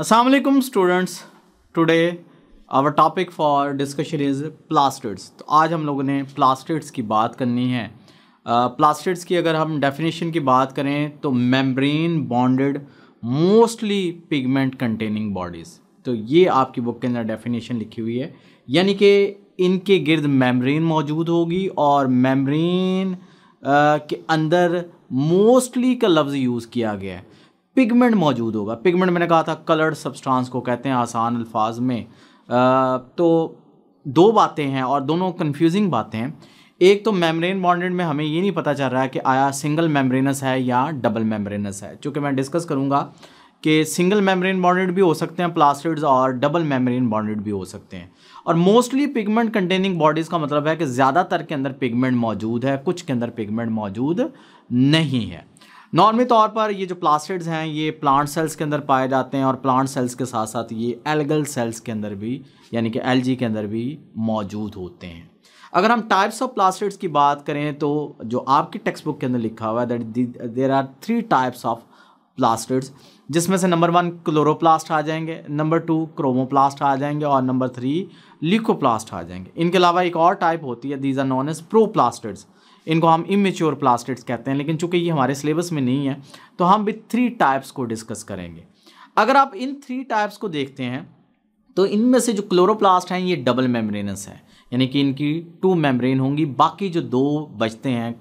Assalamualaikum students today our topic for discussion is plastids. तो आज हम लोगों ने plastids की बात करनी है। प्लास्टिड्स uh, की अगर हम डेफिनेशन की बात करें तो membrane bonded mostly pigment containing bodies तो ये आपकी बुक के अंदर डेफिनेशन लिखी हुई है। यानी कि इनके गिर्द मेम्ब्रेन मौजूद होगी और मेम्ब्रेन uh, के अंदर मोस्टली का लफ्ज़ यूज़ किया गया है। पिगमेंट मौजूद होगा। पिगमेंट मैंने कहा था कलर्ड सब्सटेंस को कहते हैं आसान अल्फाज में। आ, तो दो बातें हैं और दोनों कंफ्यूजिंग बातें हैं। एक तो मेम्ब्रेन बॉन्डेड में हमें ये नहीं पता चल रहा है कि आया सिंगल मेम्ब्रेनस है या डबल मेम्ब्रेनस है। चूँकि मैं डिस्कस करूँगा कि सिंगल मेम्ब्रेन बॉन्डेड भी हो सकते हैं प्लास्टिड्स और डबल मेम्ब्रेन बॉन्डेड भी हो सकते हैं। और मोस्टली पिगमेंट कंटेनिंग बॉडीज़ का मतलब है कि ज़्यादातर के अंदर पिगमेंट मौजूद है कुछ के अंदर पिगमेंट मौजूद नहीं है। नॉर्मली तौर पर ये जो प्लास्टिड्स हैं, ये प्लांट सेल्स के अंदर पाए जाते हैं और प्लांट सेल्स के साथ साथ ये एलगल सेल्स के अंदर भी, यानी कि एलजी के अंदर भी मौजूद होते हैं। अगर हम टाइप्स ऑफ़ प्लास्टिड्स की बात करें तो जो आपकी टेक्स्ट बुक के अंदर लिखा हुआ है that there are three types of plastids जिसमें से नंबर वन क्लोरोप्लास्ट आ जाएँगे नंबर टू क्रोमोप्लास्ट आ जाएँगे और नंबर थ्री लिकोप्लास्ट आ जाएँगे। इनके अलावा एक और टाइप होती है these are known as proplastids इनको हम इमेच्योर प्लास्टिड्स कहते हैं, लेकिन चूँकि ये हमारे सिलेबस में नहीं है तो हम भी थ्री टाइप्स को डिस्कस करेंगे। अगर आप इन थ्री टाइप्स को देखते हैं तो इनमें से जो क्लोरोप्लास्ट हैं, ये डबल मेम्ब्रेनस है। यानी कि इनकी टू मेम्ब्रेन होंगी, बाकी जो दो बचते हैं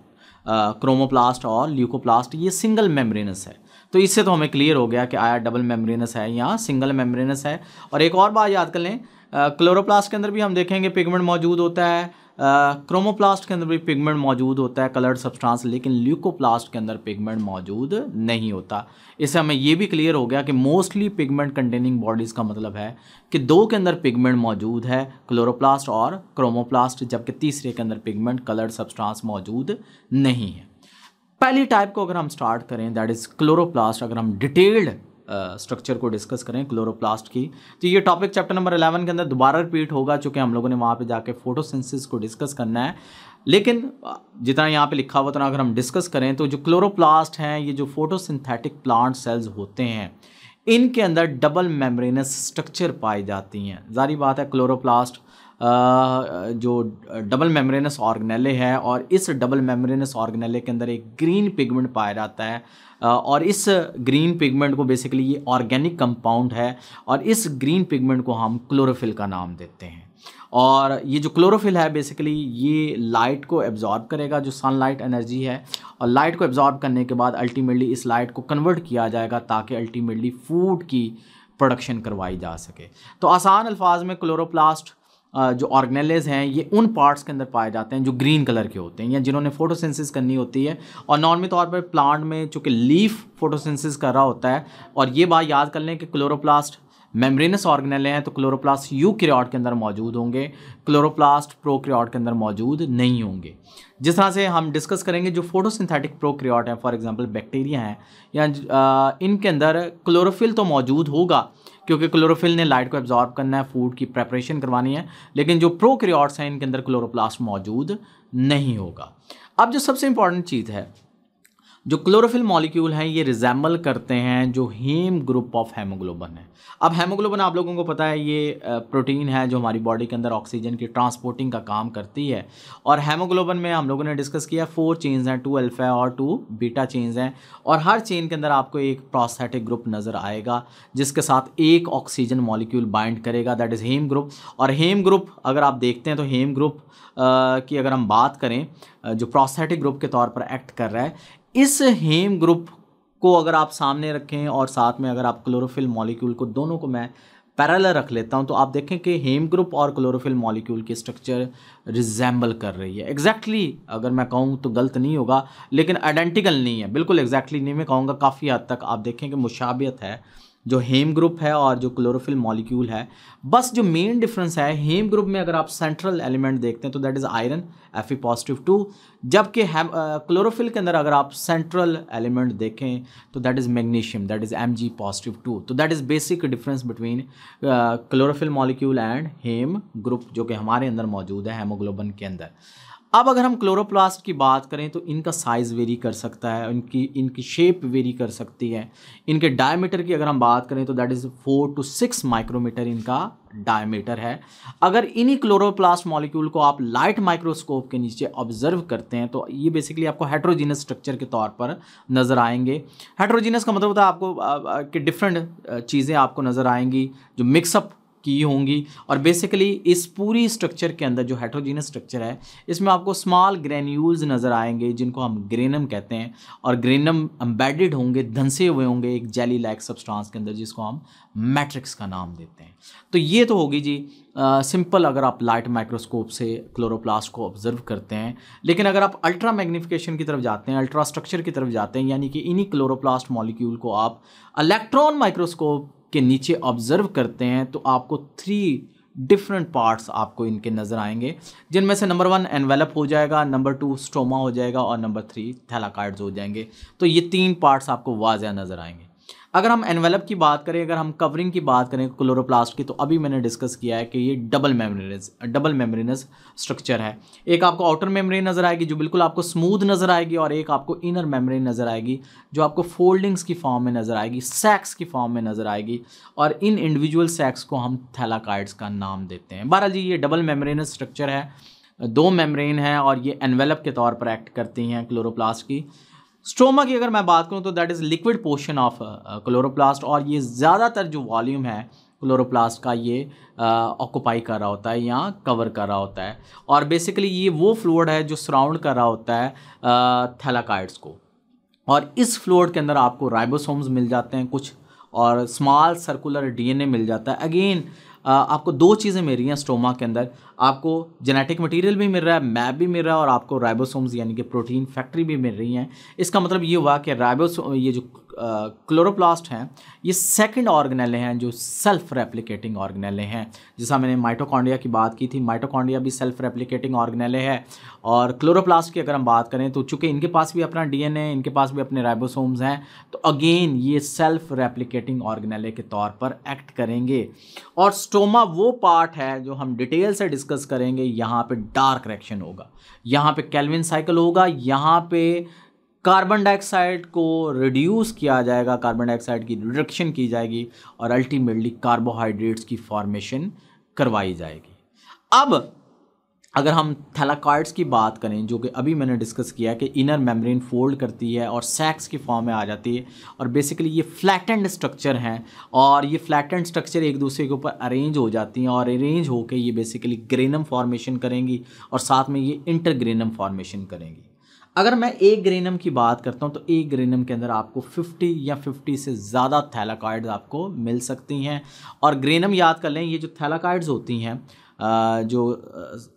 क्रोमोप्लास्ट और ल्यूकोप्लास्ट ये सिंगल मेम्ब्रेनस है। तो इससे तो हमें क्लियर हो गया कि आया डबल मेम्ब्रेनस है या सिंगल मेम्ब्रेनस है। और एक और बात याद कर लें क्लोरोप्लास्ट के अंदर भी हम देखेंगे पिगमेंट मौजूद होता है। क्रोमोप्लास्ट के अंदर भी पिगमेंट मौजूद होता है कलर्ड सब्सटेंस लेकिन ल्यूकोप्लास्ट के अंदर पिगमेंट मौजूद नहीं होता। इससे हमें ये भी क्लियर हो गया कि मोस्टली पिगमेंट कंटेनिंग बॉडीज़ का मतलब है कि दो के अंदर पिगमेंट मौजूद है क्लोरोप्लास्ट और क्रोमोप्लास्ट जबकि तीसरे के अंदर पिगमेंट कलर्ड सब्सटेंस मौजूद नहीं है। पहली टाइप को अगर हम स्टार्ट करें दैट इज़ क्लोरोप्लास्ट अगर हम डिटेल्ड स्ट्रक्चर को डिस्कस करें क्लोरोप्लास्ट की। तो ये टॉपिक चैप्टर नंबर इलेवन के अंदर दोबारा रिपीट होगा, चूँकि हम लोगों ने वहाँ पे जाके फोटोसिंथेसिस को डिस्कस करना है। लेकिन जितना यहाँ पे लिखा हुआ उतना अगर हम डिस्कस करें तो जो क्लोरोप्लास्ट हैं, ये जो फोटोसिंथेटिक प्लांट सेल्स होते हैं, इनके अंदर डबल मेम्ब्रेनस स्ट्रक्चर पाई जाती हैं। जारी बात है क्लोरोप्लास्ट जो डबल मेम्ब्रेनस ऑर्गेनेले है और इस डबल मेम्ब्रेनस ऑर्गेनेले के अंदर एक ग्रीन पिगमेंट पाया जाता है और इस ग्रीन पिगमेंट को बेसिकली ये ऑर्गेनिक कंपाउंड है और इस ग्रीन पिगमेंट को हम क्लोरोफिल का नाम देते हैं। और ये जो क्लोरोफिल है बेसिकली ये लाइट को एब्जॉर्ब करेगा, जो सनलाइट एनर्जी है, और लाइट को एब्जॉर्ब करने के बाद अल्टीमेटली इस लाइट को कन्वर्ट किया जाएगा ताकि अल्टीमेटली फ़ूड की प्रोडक्शन करवाई जा सके। तो आसान अल्फाज में क्लोरोप्लास्ट जो ऑर्गेनेलेज हैं, ये उन पार्ट्स के अंदर पाए जाते हैं जो ग्रीन कलर के होते हैं या जिन्होंने फोटोसिंथेसिस करनी होती है। और नॉर्मली तौर पर प्लांट में चूँकि लीफ फोटोसिंथेसिस कर रहा होता है, और ये बात याद कर लें कि क्लोरोप्लास्ट मेम्ब्रेनस ऑर्गेनेले हैं तो क्लोरोप्लास्ट यू क्रियाड के अंदर मौजूद होंगे क्लोरोप्लास्ट प्रोक्रियाड के अंदर मौजूद नहीं होंगे। जिस तरह से हम डिस्कस करेंगे, जो फोटोसिंथेटिक प्रोक्रियाड हैं फॉर एग्जांपल बैक्टीरिया हैं, या इनके अंदर क्लोरोफिल तो मौजूद होगा क्योंकि क्लोरोफिल ने लाइट को एब्जॉर्ब करना है फ़ूड की प्रेपरेशन करवानी है, लेकिन जो प्रोक्रियाड्स हैं, इनके अंदर क्लोरोप्लास्ट मौजूद नहीं होगा। अब जो सबसे इंपॉर्टेंट चीज़ है जो क्लोरोफिल मॉलिक्यूल हैं, ये रिजेंबल करते हैं जो हीम ग्रुप ऑफ़ हेमोग्लोबन है। अब हेमोग्लोबन आप लोगों को पता है, ये प्रोटीन है जो हमारी बॉडी के अंदर ऑक्सीजन की ट्रांसपोर्टिंग का काम करती है। और हेमोग्लोबन में हम लोगों ने डिस्कस किया फोर चेन्स हैं टू अल्फ़ा और टू बीटा चेन्स हैं। और हर चेन के अंदर आपको एक प्रोस्थेटिक ग्रुप नज़र आएगा, जिसके साथ एक ऑक्सीजन मॉलिक्यूल बाइंड करेगा दैट इज़ हेम ग्रुप और हेम ग्रुप अगर आप देखते हैं तो हेम ग्रुप की अगर हम बात करें जो प्रोस्थेटिक ग्रुप के तौर पर एक्ट कर रहा है इस हेम ग्रुप को अगर आप सामने रखें और साथ में अगर आप क्लोरोफिल मॉलिक्यूल को दोनों को मैं पैरल रख लेता हूँ तो आप देखें कि हेम ग्रुप और क्लोरोफिल मॉलिक्यूल की स्ट्रक्चर रिजेंबल कर रही है। एग्जैक्टली exactly, अगर मैं कहूँ तो गलत नहीं होगा लेकिन आइडेंटिकल नहीं है। बिल्कुल एग्जैक्टली exactly नहीं मैं कहूँगा काफ़ी हद तक आप देखें कि मुशाबियत है। जो हेम ग्रुप है और जो क्लोरोफिल मॉलिक्यूल है। बस जो मेन डिफरेंस है, हेम ग्रुप में अगर आप सेंट्रल एलिमेंट देखते हैं तो that is iron F E positive two जबकि क्लोरोफिल के अंदर अगर आप सेंट्रल एलिमेंट देखें तो that is magnesium that is M G positive two तो that is basic difference between chlorophyll molecule and heme group जो कि हमारे अंदर मौजूद है हेमोग्लोबन के अंदर। अब अगर हम क्लोरोप्लास्ट की बात करें तो इनका साइज़ वेरी कर सकता है, इनकी इनकी शेप वेरी कर सकती है। इनके डायमीटर की अगर हम बात करें तो that is four to six micrometer इनका डायमीटर है। अगर इन्हीं क्लोरोप्लास्ट मॉलिक्यूल को आप लाइट माइक्रोस्कोप के नीचे ऑब्ज़र्व करते हैं तो ये बेसिकली आपको हेट्रोजीनस स्ट्रक्चर के तौर पर नज़र आएँगे। हेट्रोजीनस का मतलब होता है आपको कि डिफरेंट चीज़ें आपको नज़र आएँगी, जो मिक्सअप की होंगी। और बेसिकली इस पूरी स्ट्रक्चर के अंदर जो हेट्रोजीनस स्ट्रक्चर है, इसमें आपको स्मॉल ग्रेन्यूल्स नज़र आएँगे, जिनको हम ग्रेनम कहते हैं। और ग्रेनम एम्बेडेड होंगे, धंसे हुए होंगे एक जेली लाइक सब्सटेंस के अंदर, जिसको हम मैट्रिक्स का नाम देते हैं। तो ये तो होगी जी सिंपल अगर आप लाइट माइक्रोस्कोप से क्लोरोप्लास्ट को ऑब्ज़र्व करते हैं। लेकिन अगर आप अल्ट्रा मैग्निफिकेशन की तरफ़ जाते हैं अल्ट्रा स्ट्रक्चर की तरफ़ जाते हैं, यानी कि इन्हीं क्लोरोप्लास्ट मॉलिक्यूल को आप इलेक्ट्रॉन माइक्रोस्कोप के नीचे ऑब्ज़र्व करते हैं तो आपको थ्री डिफरेंट पार्ट्स आपको इनके नज़र आएँगे। जिनमें से नंबर वन एनवेलप हो जाएगा नंबर टू स्टोमा हो जाएगा और नंबर थ्री थैलाकार्ड्स हो जाएँगे। तो ये तीन पार्ट्स आपको वाजह नज़र आएँगे। अगर हम एनवेलप की बात करें, अगर हम कवरिंग की बात करें क्लोरोप्लास्ट की तो अभी मैंने डिस्कस किया है कि ये double membranous double membranous structure है। एक आपको आउटर मेमरी नज़र आएगी, जो बिल्कुल आपको स्मूथ नज़र आएगी, और एक आपको इनर मेमरी नज़र आएगी, जो आपको फोल्डिंग्स की फॉर्म में नज़र आएगी सैक्स की फॉर्म में नज़र आएगी, और इन इंडिविजुअल सेक्स को हम थैलाकाइड्स का नाम देते हैं। बहरहाल जी, ये डबल मेमरिनस स्ट्रक्चर है, दो मेमरेन है, और ये एनवेलप के तौर पर एक्ट करती हैं क्लोरोप्लास्ट की। स्ट्रोमा की अगर मैं बात करूँ तो that is liquid portion of chloroplast और ये ज़्यादातर जो वॉल्यूम है क्लोरोप्लास्ट का ये ऑक्यूपाई uh, कर रहा होता है या कवर कर रहा होता है। और बेसिकली ये वो फ्लूड है जो सराउंड कर रहा होता है थैलाकाइड्स uh, को। और इस फ्लूड के अंदर आपको राइबोसोम्स मिल जाते हैं कुछ और स्मॉल सर्कुलर डीएनए मिल जाता है। अगेन आपको दो चीज़ें मिल रही हैं स्टोमा के अंदर। आपको जेनेटिक मटेरियल भी मिल रहा है मैप भी मिल रहा है और आपको राइबोसोम्स यानी कि प्रोटीन फैक्ट्री भी मिल रही हैं। इसका मतलब ये हुआ कि राइबोसो ये जो क्लोरोप्लास्ट हैं, ये सेकंड ऑर्गेनेले हैं जो सेल्फ रेप्लिकेटिंग ऑर्गेनेले हैं। जैसा मैंने माइटोकॉन्ड्रिया की बात की थी माइटोकॉन्ड्रिया भी सेल्फ रेप्लिकेटिंग ऑर्गेनेले है। और क्लोरोप्लास्ट की अगर हम बात करें तो चूँकि इनके पास भी अपना डीएनए इनके पास भी अपने राइबोसोम्स हैं तो अगेन ये सेल्फ रेप्लिकेटिंग ऑर्गेनेले के तौर पर एक्ट करेंगे। और स्टोमा वो पार्ट है जो हम डिटेल से डिस्कस करेंगे, यहाँ पर डार्क रिएक्शन होगा। यहाँ पर कैलविन साइकिल होगा, यहाँ पे कार्बन डाइऑक्साइड को रिड्यूस किया जाएगा, कार्बन डाइऑक्साइड की रिडक्शन की जाएगी और अल्टीमेटली कार्बोहाइड्रेट्स की फॉर्मेशन करवाई जाएगी। अब, अगर हम थैलाकॉइड्स की बात करें, जो कि अभी मैंने डिस्कस किया कि इनर मेम्ब्रेन फोल्ड करती है और सैक्स की फॉर्म में आ जाती है और बेसिकली ये फ्लैटेंड स्ट्रक्चर हैं और ये फ्लैटेंड स्ट्रक्चर एक दूसरे के ऊपर अरेंज हो जाती हैं और अरेंज होकर ये बेसिकली ग्रेनम फॉर्मेशन करेंगी और साथ में ये इंटरग्रेनम फॉर्मेशन करेंगी। अगर मैं एक ग्रेनम की बात करता हूँ तो एक ग्रेनम के अंदर आपको 50 या 50 से ज़्यादा थैलाकाइड्स आपको मिल सकती हैं। और ग्रेनम याद कर लें, ये जो थैलाकाइड्स होती हैं जो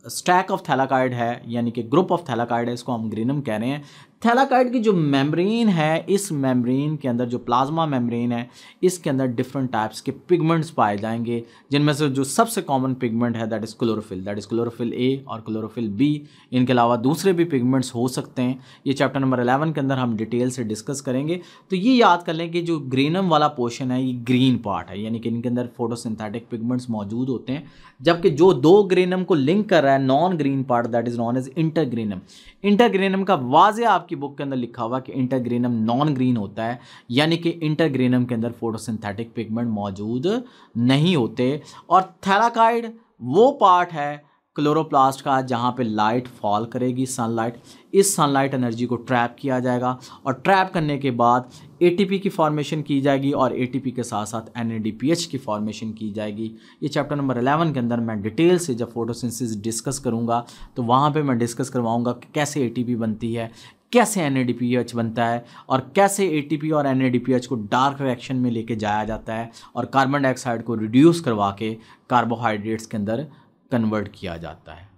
स्टैक ऑफ़ थैलाकाइड है, यानी कि ग्रुप ऑफ़ थैलाकाइड है, इसको हम ग्रेनम कह रहे हैं। थैलाकाइड की जो मेम्ब्रेन है, इस मेम्ब्रेन के अंदर जो प्लाज्मा मेम्ब्रेन है, इसके अंदर डिफरेंट टाइप्स के पिगमेंट्स पाए जाएँगे, जिनमें से जो सबसे कॉमन पिगमेंट है that is chlorophyll that is chlorophyll A और क्लोरोफिल बी इनके अलावा दूसरे भी पिगमेंट्स हो सकते हैं। ये चैप्टर नंबर अलेवन के अंदर हम डिटेल से डिस्कस करेंगे। तो ये याद कर लें कि जो ग्रीनम वाला पोर्शन है, ये ग्रीन पार्ट है, यानी कि इनके अंदर फोटोसिंथेटिक पिगमेंट्स मौजूद होते हैं। जबकि जो दो ग्रेनम को लिंक कर रहा है non green part that is known as intergranum intergranum का वाजे आपकी बुक के अंदर लिखा हुआ कि इंटरग्रेनम नॉन ग्रीन होता है, यानी कि इंटरग्रेनम के अंदर फोटोसिंथेटिक पिगमेंट मौजूद नहीं होते। और थैलाकाइड वो पार्ट है क्लोरोप्लास्ट का जहाँ पे लाइट फॉल करेगी सनलाइट इस सनलाइट एनर्जी को ट्रैप किया जाएगा और ट्रैप करने के बाद एटीपी की फॉर्मेशन की जाएगी और एटीपी के साथ साथ एन की फॉर्मेशन की जाएगी। ये चैप्टर नंबर 11 के अंदर मैं डिटेल से जब फोटोसिंथेसिस डिस्कस करूँगा तो वहाँ पे मैं डिस्कस करवाऊँगा कि कैसे ए बनती है कैसे एन बनता है और कैसे एटीपी और NADPH को डार्क रिएक्शन में लेके जाया जाता है और कार्बन डाइऑक्साइड को रिड्यूस करवा के कार्बोहाइड्रेट्स के अंदर कन्वर्ट किया जाता है।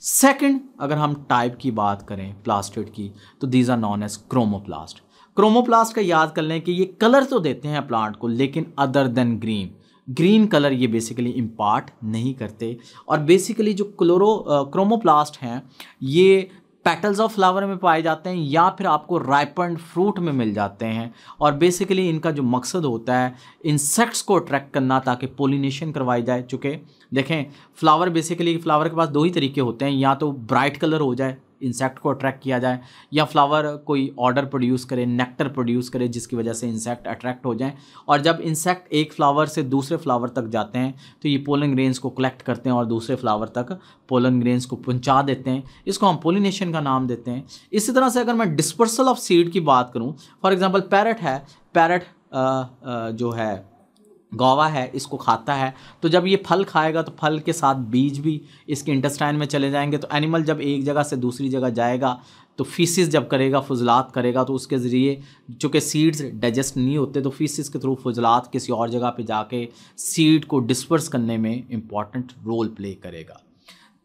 सेकंड अगर हम टाइप की बात करें प्लास्टिड की तो these are known as chromoplast chromoplast का याद कर लें कि ये कलर तो देते हैं प्लांट को, लेकिन other than green green colour ये बेसिकली इम्पार्ट नहीं करते। और बेसिकली जो क्लोरो क्रोमोप्लास्ट हैं, ये पेटल्स ऑफ़ फ्लावर में पाए जाते हैं या फिर आपको राइपन फ्रूट में मिल जाते हैं। और बेसिकली इनका जो मकसद होता है इंसेक्ट्स को अट्रैक्ट करना ताकि पोलिनेशन करवाई जाए। चूँकि देखें फ्लावर बेसिकली फ्लावर के पास दो ही तरीके होते हैं। या तो ब्राइट कलर हो जाए इंसेक्ट को अट्रैक्ट किया जाए, या फ्लावर कोई ऑर्डर प्रोड्यूस करे नेक्टर प्रोड्यूस करे, जिसकी वजह से इंसेक्ट अट्रैक्ट हो जाए। और जब इंसेक्ट एक फ्लावर से दूसरे फ्लावर तक जाते हैं तो ये पोलन ग्रेन्स को कलेक्ट करते हैं और दूसरे फ्लावर तक पोलन ग्रेन्स को पहुँचा देते हैं। इसको हम पोलिनेशन का नाम देते हैं। इसी तरह से अगर मैं डिस्पर्सल ऑफ़ सीड की बात करूँ फॉर एग्ज़ाम्पल पैरट है पैरट जो है गौवा है, इसको खाता है तो जब ये फल खाएगा तो फल के साथ बीज भी इसके इंटेस्टाइन में चले जाएँगे। तो एनिमल जब एक जगह से दूसरी जगह जाएगा तो फीसिस जब करेगा, फजलात करेगा तो उसके ज़रिए चूँकि सीड्स डाइजेस्ट नहीं होते तो फीसिस के थ्रू फजलात किसी और जगह पे जाके सीड को डिस्पर्स करने में इंपॉर्टेंट रोल प्ले करेगा।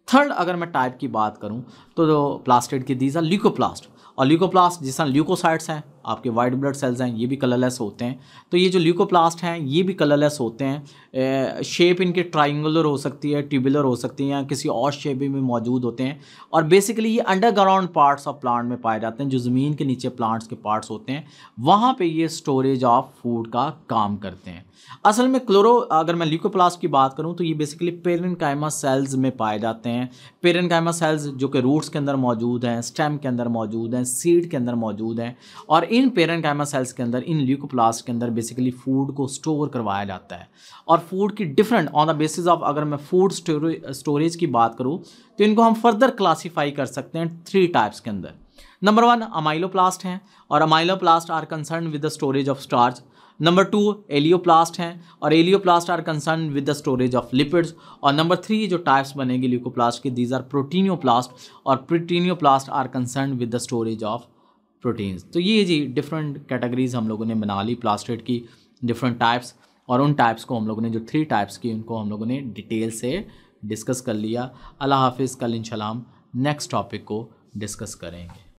थर्ड अगर मैं टाइप की बात करूँ तो प्लास्टिड की दीज ल्यूकोप्लास्ट और ल्यूकोप्लास्ट जिस तरह ल्यूकोसाइड्स हैं आपके वाइट ब्लड सेल्स हैं, ये भी कलरलेस होते हैं। तो ये जो ल्यूकोप्लास्ट हैं, ये भी कलरलेस होते हैं। शेप इनके ट्राइंगुलर हो सकती है ट्यूबुलर हो सकती है या किसी और शेप में मौजूद होते हैं। और बेसिकली ये अंडरग्राउंड पार्ट्स ऑफ़ प्लांट में पाए जाते हैं, जो ज़मीन के नीचे प्लांट्स के पार्ट्स होते हैं। वहाँ पर ये स्टोरेज ऑफ़ फ़ूड का काम करते हैं। असल में क्लोरो अगर मैं ल्यूकोप्लास्ट की बात करूँ तो ये बेसिकली पेरन सेल्स में पाए जाते हैं। पेरनकाइमा सेल्स जो कि रूट्स के अंदर मौजूद हैं स्टेम के अंदर मौजूद हैं सीड के अंदर मौजूद हैं। और इन कैमा सेल्स के अंदर, इन ल्यूकोप्लास्ट के अंदर बेसिकली फ़ूड को स्टोर करवाया जाता है। और फ़ूड की different on the basis of अगर मैं फ़ूड स्टोरेज की बात करूँ तो इनको हम फर्दर क्लासीफाई कर सकते हैं थ्री टाइप्स के अंदर। नंबर वन अमाइलोप्लास्ट हैं, और amyloplast are concern with the storage of starch number two elaioplast हैं, और elaioplast are concern with the storage of lipids और नंबर थ्री जो टाइप्स बनेगी ल्यूकोप्लास्ट की दीज आर प्रोटीनियोप्लास्ट और proteinoplast are concern with the storage of proteins. तो ये जी डिफरेंट कैटेगरीज हम लोगों ने बना ली प्लास्टेट की डिफरेंट टाइप्स और उन टाइप्स को हम लोगों ने, जो थ्री टाइप्स की, उनको हम लोगों ने डिटेल से डिस्कस कर लिया। अल्लाह हाफिज़, कल इंशाल्लाह नेक्स्ट टॉपिक को डिस्कस करेंगे।